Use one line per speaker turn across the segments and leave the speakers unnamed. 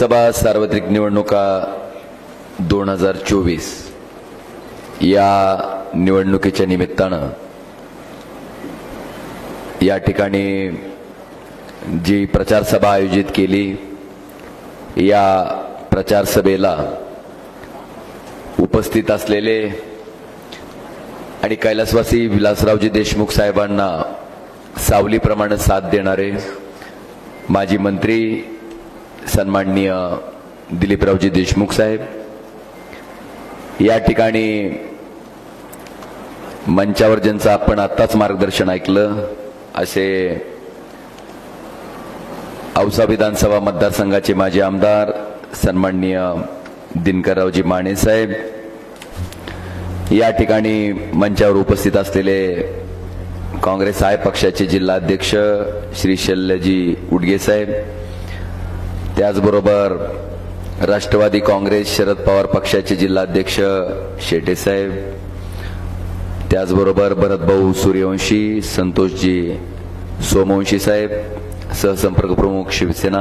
लोकसभा सार्वत्रिक निवडणुका दोन हजार चोवीस या निवडणुकीच्या निमित्तानं या ठिकाणी जी प्रचारसभा आयोजित केली या प्रचारसभेला उपस्थित असलेले आणि कैलासवासी विलासरावजी देशमुख साहेबांना सावलीप्रमाणे साथ देणारे माजी मंत्री सन्माननीय दिलीपरावजी देशमुख साहेब. या ठिकाणी मंचावर ज्यांचं आपण आत्ताच मार्गदर्शन ऐकलं असे औसा विधानसभा मतदारसंघाचे माजी आमदार सन्माननीय दिनकररावजी माने साहेब. या ठिकाणी मंचावर उपस्थित असलेले काँग्रेस आय पक्षाचे जिल्हाध्यक्ष श्री शल्यजी उडगे साहेब. त्याचबरोबर राष्ट्रवादी काँग्रेस शरद पवार पक्षाचे जिल्हाध्यक्ष शेटे साहेब त्याचबरोबर भरतभाऊ सूर्यवंशी संतोषजी सोमवंशी साहेब सहसंपर्क प्रमुख शिवसेना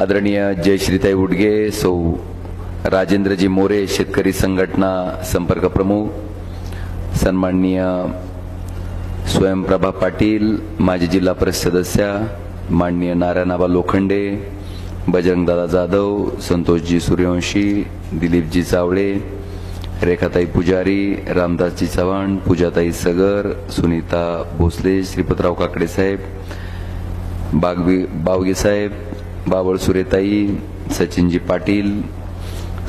आदरणीय जयश्रीताई उडगे सौ राजेंद्रजी मोरे शेतकरी संघटना संपर्क प्रमुख सन्माननीय स्वयंप्रभा पाटील माजी जिल्हा परिषद सदस्या माननीय नारायणाबा लोखंडे बजरंगदादा जाधव संतोषजी सूर्यवंशी दिलीपजी चावळे रेखाताई पुजारी रामदासजी चव्हाण पूजाताई सगर सुनीता भोसले श्रीपतराव काकडे साहेब बागवी बावगे साहेब बाबळ सुरेताई सचिनजी पाटील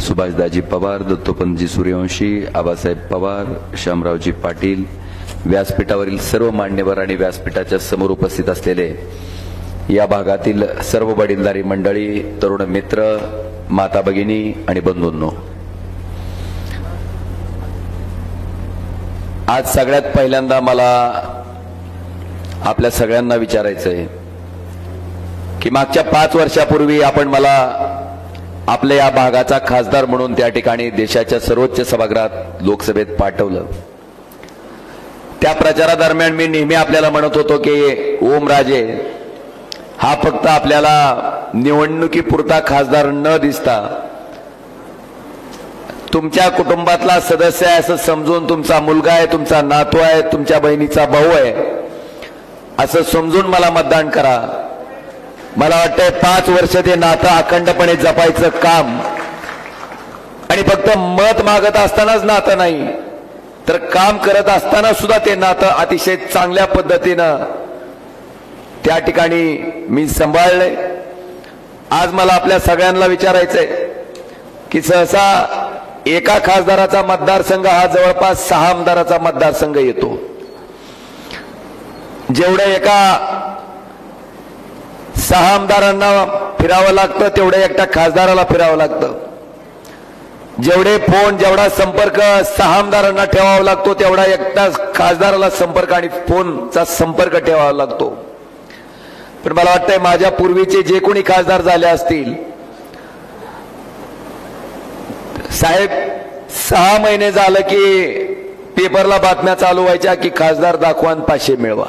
सुभाषदाजी पवार दत्तोपंतजी सूर्यवंशी आबासाहेब पवार शामरावजी पाटील व्यासपीठावरील सर्व मान्यवर आणि व्यासपीठाच्या समोर उपस्थित असलेले या भागातील सर्व वडीलधारी मंडळी तरुण मित्र माता भगिनी आणि बंधूंनो. आज सगळ्यात पहिल्यांदा मला आपल्या सगळ्यांना विचारायचं आहे की मागच्या पाच वर्षापूर्वी आपण मला आपल्या या भागाचा खासदार म्हणून त्या ठिकाणी देशाच्या सर्वोच्च सभागृहात लोकसभेत पाठवलं. त्या प्रचारादरम्यान मी नेहमी आपल्याला म्हणत होतो की ओमराजे हा फक्त आपल्याला निवडणुकीपुरता खासदार न दिसता तुमच्या कुटुंबातला सदस्य आहे असं समजून तुमचा मुलगा आहे तुमचा नातू आहे तुमच्या बहिणीचा भाऊ आहे असं समजून मला मतदान करा. मला वाटतंय पाच वर्ष ते नातं अखंडपणे जपायचं काम. आणि फक्त मत मागत असतानाच नातं नाही तर काम करत असताना सुद्धा ते नातं अतिशय चांगल्या पद्धतीनं त्या ठिकाणी मी सांभाळले. आज मला आपल्या सगळ्यांना विचारायचंय की सहसा एका खासदाराचा मतदारसंघ हा जवळपास सहा आमदाराचा मतदारसंघ येतो. जेवढं एका सहा आमदारांना फिरावं लागतं तेवढं एकट्या खासदाराला फिरावं लागतं. जेवढे फोन जेवढा संपर्क सहा आमदारांना ठेवावा लागतो तेवढा एकटा खासदाराला संपर्क आणि फोनचा संपर्क ठेवावा लागतो. पण मला वाटतंय माझ्या पूर्वीचे जे कोणी खासदार झाले असतील साहेब सहा महिने झालं की पेपरला बातम्या चालू व्हायच्या की खासदार दाखवा पाचशे मिळवा.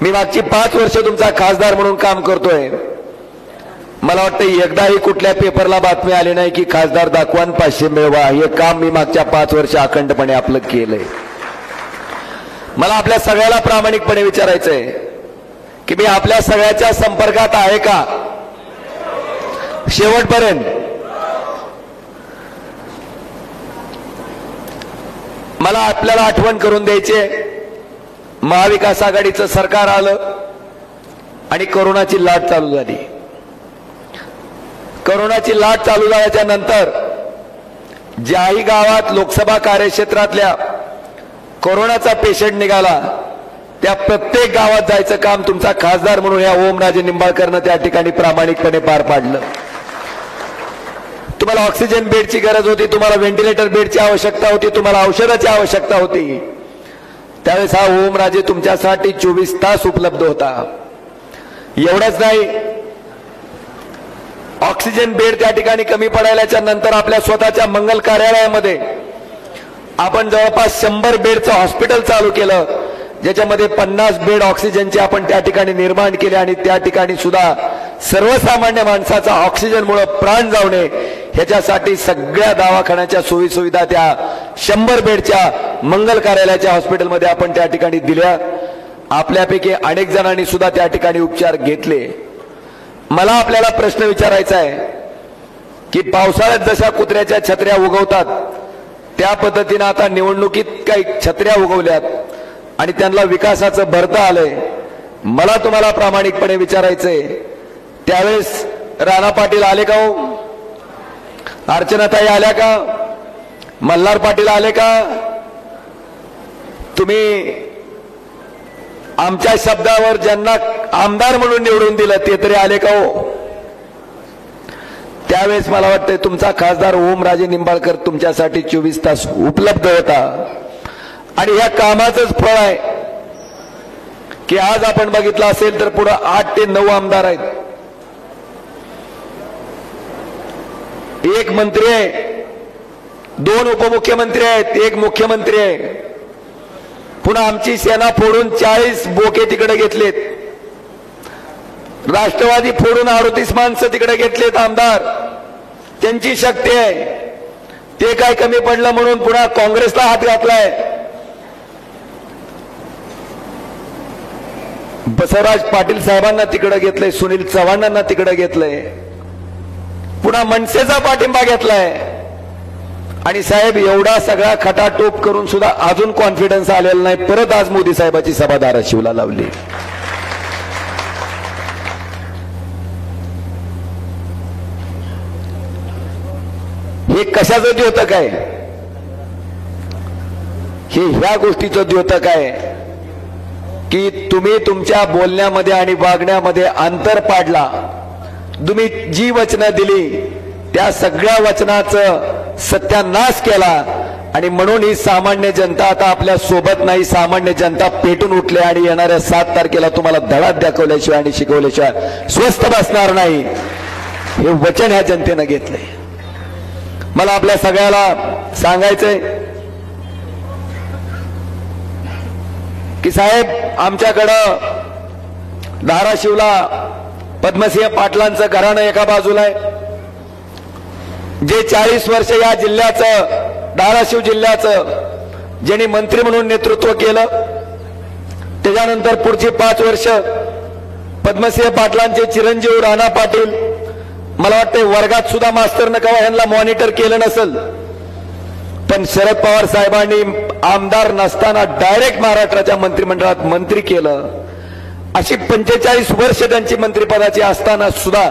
मी मागची पाच वर्ष तुमचा खासदार म्हणून काम करतोय. मला वाटतं एकदाही कुठल्या पेपरला बातमी आली नाही की खासदार दाखवा पाचशे मिळवा. हे काम मी मागच्या पाच वर्ष अखंडपणे आपलं केलंय. मला आपल्या सगळ्याला प्रामाणिकपणे विचारायचंय. की मी आपल्या सगळ्याच्या संपर्कात आहे का? शेवटपर्यंत. मला आपल्याला आठवण करून द्यायचे महाविकास आघाडीचं सरकार आलं आणि करोनाची लाट चालू झाली. करोनाची लाट चालू झाल्याच्यानंतर ज्याही गावात लोकसभा कार्यक्षेत्रातल्या कोरोनाचा पेशंट निघाला त्या प्रत्येक गावात जायचं काम तुमचा खासदार म्हणून या ओमराजे निंबाळकरनं त्या ठिकाणी प्रामाणिकपणे पार पाडलं. तुम्हाला ऑक्सिजन बेडची गरज होती तुम्हाला व्हेंटिलेटर बेडची आवश्यकता होती तुम्हाला औषधाची आवश्यकता होती. त्यावेळेस हा ओमराजे तुमच्यासाठी चोवीस तास उपलब्ध होता. एवढंच नाही ऑक्सिजन बेड त्या ठिकाणी कमी पडायल्याच्या नंतर आपल्या स्वतःच्या मंगल कार्यालयामध्ये आपण जवळपास शंभर बेडचं हॉस्पिटल चालू केलं. ज्याच्यामध्ये पन्नास बेड ऑक्सिजनचे आपण त्या ठिकाणी निर्माण केले आणि त्या ठिकाणी सुद्धा सर्वसामान्य माणसाचा ऑक्सिजनमुळे प्राण जावणे ह्याच्यासाठी सगळ्या दवाखान्याच्या सोयी सुविधा त्या शंभर बेडच्या मंगल कार्यालयाच्या हॉस्पिटलमध्ये आपण त्या ठिकाणी दिल्या. आपल्यापैकी अनेक जणांनी सुद्धा त्या ठिकाणी उपचार घेतले. मला आपल्याला प्रश्न विचारायचा आहे की पावसाळ्यात जशा कुत्र्याच्या छत्र्या उगवतात त्या पद्धतीनं आता निवडणुकीत काही छत्र्या उगवल्यात. आणि त्यांना विकासाचं भरता आलंय. मला तुम्हाला प्रामाणिकपणे विचारायचंय. त्यावेळेस राणा पाटील आले का हो? अर्चनाताई आल्या का? मल्हार पाटील आले का? तुम्ही आमच्या शब्दावर ज्यांना आमदार म्हणून निवडून दिलं ते तरी आले का हो? त्यावेळेस मला वाटतंय तुमचा खासदार ओमराजे निंबाळकर तुमच्यासाठी चोवीस तास उपलब्ध होता. आणि ह्या कामाचंच फळ आहे की आज आपण बघितलं असेल तर पुढे आठ ते नऊ आमदार आहेत. एक मंत्री आहे दोन उपमुख्यमंत्री आहेत एक मुख्यमंत्री आहे. पुन्हा आमची सेना फोडून चाळीस बोके तिकडे घेतलेत. राष्ट्रवादी फोडून अडतीस माणसं तिकडे घेतलेत आमदार. त्यांची शक्ती आहे. ते काय कमी पडलं म्हणून पुन्हा काँग्रेसला हात घातलाय. बसवराज पाटील साहेबांना तिकडे घेतलंय सुनील चव्हाणांना तिकडे घेतलंय. पुन्हा मनसेचा पाठिंबा घेतलाय. आणि साहेब एवढा सगळा खटाटोप करून सुद्धा अजून कॉन्फिडन्स आलेला नाही. परत आज मोदी साहेबाची सभा धाराशिवला लावली. हे कशाचं द्योतक आहे? हे ह्या गोष्टीचं द्योतक आहे. की तुम्ही तुमच्या बोलण्यामध्ये आणि वागण्यामध्ये अंतर पाडला. तुम्ही जी वचनं दिली त्या सगळ्या वचनाचं सत्यानाश केला. आणि म्हणून ही सामान्य जनता आता आपल्यासोबत नाही सामान्य जनता पेटून उठले आणि येणाऱ्या सात तारखेला तुम्हाला धडात दाखवल्याशिवाय आणि शिकवल्याशिवाय स्वस्थ बसणार नाही. हे वचन ह्या जनतेनं घेतलंय. मला आपल्या सगळ्याला सांगायचंय की साहेब आमच्याकडं धाराशिवला पद्मसिंह पाटलांचं घराणं एका बाजूला आहे. जे चाळीस वर्ष या जिल्ह्याचं धाराशिव जिल्ह्याचं ज्यांनी मंत्री म्हणून नेतृत्व केलं त्याच्यानंतर पुढची पाच वर्ष पद्मसिंह पाटलांचे चिरंजीव राणा पाटील मला वाटते वर्गात सुद्धा मास्तरनं कवा यांना मॉनिटर केलं नसेल. पण शरद पवार साहेबांनी आमदार नसताना डायरेक्ट महाराष्ट्राच्या मंत्रिमंडळात मंत्री केलं. अशी पंचेचाळीस वर्ष त्यांची मंत्रिपदाची असताना सुद्धा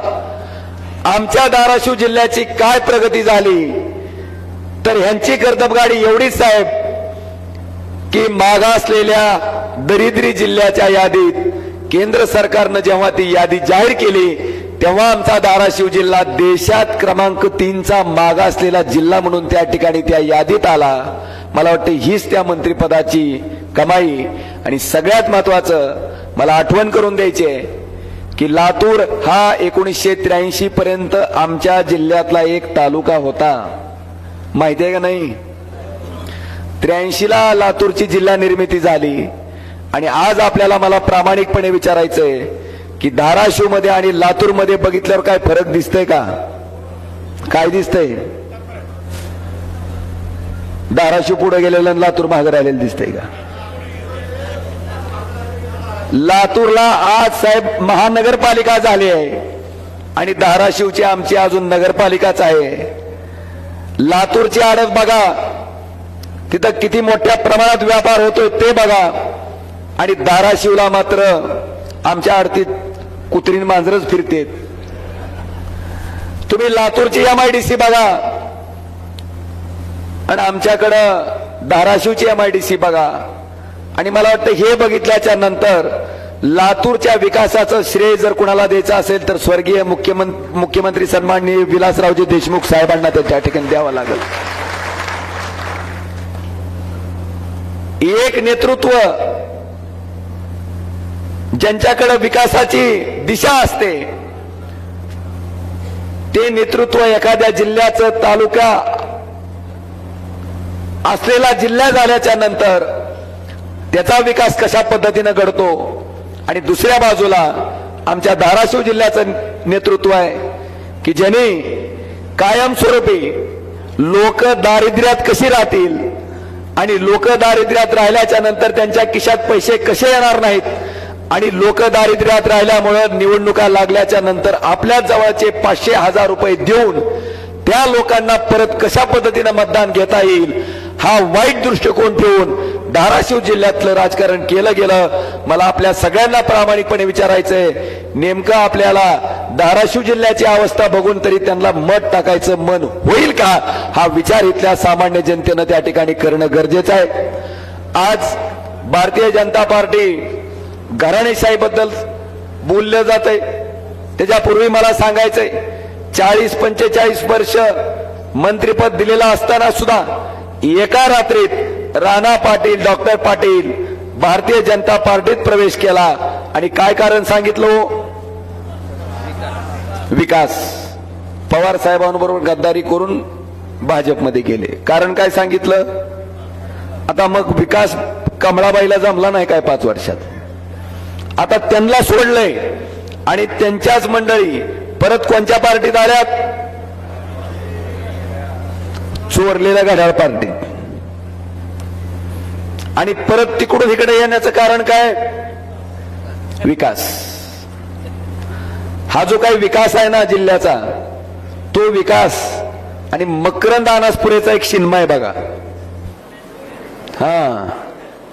आमच्या धाराशिव जिल्ह्याची काय प्रगती झाली? तर ह्यांची कर्तबगाडी एवढीच साहेब की मागासलेल्या दरिद्री जिल्ह्याच्या यादीत केंद्र सरकारनं जेव्हा ती यादी जाहीर केली तेव्हा आमचा धाराशिव जिल्हा देशात क्रमांक तीनचा मागासलेला जिल्हा म्हणून त्या ठिकाणी त्या यादीत आला. मला वाटते हीच त्या मंत्रिपदाची कमाई. आणि सगळ्यात महत्वाचं मला आठवण करून द्यायची आहे की लातूर हा एकोणीसशे त्र्याऐंशी पर्यंत आमच्या जिल्ह्यातला एक तालुका होता. माहिती आहे का नाही? त्र्याऐंशीला लातूरची जिल्हा निर्मिती झाली. आणि आज आपल्याला मला प्रामाणिकपणे विचारायचंय की धाराशिवमध्ये आणि लातूरमध्ये बघितल्यावर काय फरक दिसतय का? काय दिसतंय? धाराशिव पुढे गेलेलं आणि लातूर मागे राहिलेलं दिसतंय का? लातूरला आज साहेब महानगरपालिका झाली आहे आणि धाराशिवची आमची अजून नगरपालिकाच आहे. लातूरची आडत बघा. तिथं किती मोठ्या प्रमाणात व्यापार होतोय ते बघा. आणि धाराशिवला मात्र आमच्या आरतीत कुत्रीन मांजरच फिरतेत. तुम्ही लातूरची एम आय डी सी बघा. आणि आमच्याकडं धाराशिवची एम आय डी सी बघा. आणि मला वाटतं हे बघितल्याच्या नंतर लातूरच्या विकासाचं श्रेय जर कुणाला द्यायचं असेल तर स्वर्गीय मुख्यमंत्री मुख्यमंत्री सन्माननीय विलासरावजी देशमुख साहेबांना त्या ठिकाणी द्यावं लागेल. एक नेतृत्व ज्यांच्याकडे विकासाची दिशा असते ते नेतृत्व एखाद्या जिल्ह्याचं तालुका असलेला जिल्हा झाल्याच्यानंतर त्याचा विकास कशा पद्धतीनं घडतो? आणि दुसऱ्या बाजूला आमच्या धाराशिव जिल्ह्याचं नेतृत्व आहे की ज्यांनी कायमस्वरूपी लोक दारिद्र्यात कशी राहतील आणि लोक दारिद्र्यात राहिल्याच्या नंतर त्यांच्या खिशात पैसे कसे येणार नाहीत आणि लोक दारिद्र्यात राहिल्यामुळं निवडणुका लागल्याच्या नंतर आपल्या जवळचे पाचशे हजार रुपये देऊन त्या लोकांना परत कशा पद्धतीनं मतदान घेता येईल हा वाईट दृष्टिकोन ठेवून धाराशिव जिल्ह्यातलं राजकारण केलं गेलं. मला आपल्या सगळ्यांना प्रामाणिकपणे विचारायचंय नेमकं आपल्याला धाराशिव जिल्ह्याची अवस्था बघून तरी त्यांना मत टाकायचं मन होईल का हा विचार इथल्या सामान्य जनतेनं त्या ठिकाणी करणं गरजेचं आहे. आज भारतीय जनता पार्टी घराणेशाहीबद्दल बोललं जात आहे त्याच्यापूर्वी मला सांगायचंय चाळीस पंचेचाळीस वर्ष मंत्रीपद दिलेलं असताना सुद्धा एका रात्रीत राणा पाटील डॉक्टर पाटील भारतीय जनता पार्टीत प्रवेश केला. आणि काय कारण सांगितलं हो? विकास. पवार साहेबांबरोबर गद्दारी करून भाजपमध्ये गेले. कारण काय सांगितलं? आता मग विकास कमळाबाईला जमला नाही काय पाच वर्षात? आता त्यांना सोडलंय. आणि त्यांच्याच मंडळी परत कोणत्या पार्टीत आल्यात? चोरलेल्या घड्याळ पार्टीत. आणि परत तिकडून इकडे येण्याचं कारण काय? विकास. हा जो काही विकास आहे ना जिल्ह्याचा तो विकास आणि मकरंद अनासपुरेचा एक शिन्मा आहे बघा. हा.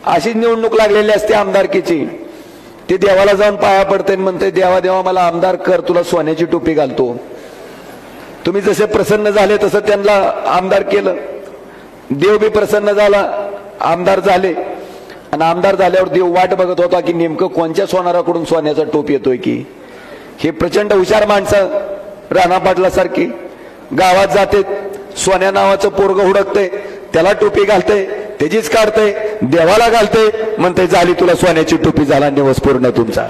अशीच निवडणूक लागलेली असते आमदारकीची. ते देवाला जाऊन पाया पडते आणि म्हणते देवा देवा मला आमदार कर तुला सोन्याची टोपी घालतो. तुम्ही जसे प्रसन्न झाले तसं त्यांना आमदार केलं. देव बी प्रसन्न झाला आमदार झाले. आणि आमदार झाल्यावर देव वाट बघत होता की नेमकं कोणत्या सोनाराकडून सोन्याचा टोप येतोय की? हे प्रचंड हुशार माणसं राणा पाटलासारखी गावात जाते सोन्या नावाचं पोरग हुडकते त्याला टोपी घालते त्याचीच काढते देवाला घालते म्हणते झाली तुला सोन्याची टोपी झाला निवस पूर्ण तुमचा.